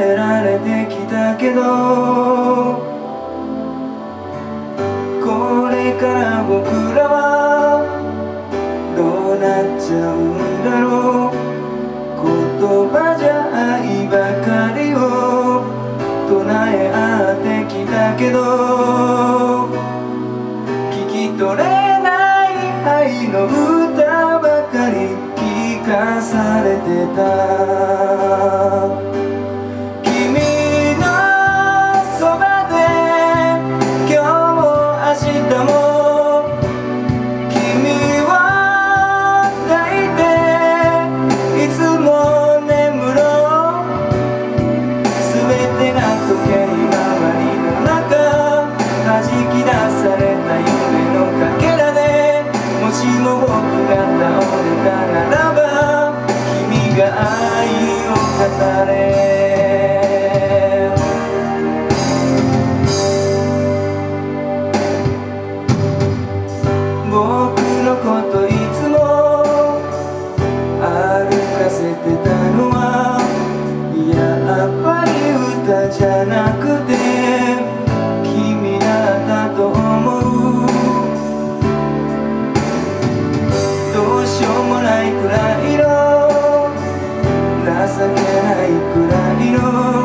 えられてきたけどこれから僕らはどうなっちゃうんだろう。言葉じゃ愛ばかりを唱え合ってきたけど聞き取れない愛の歌ばかり聞かされてた。じゃなくて君だったと思う。どうしようもないくらいの情けないくらいの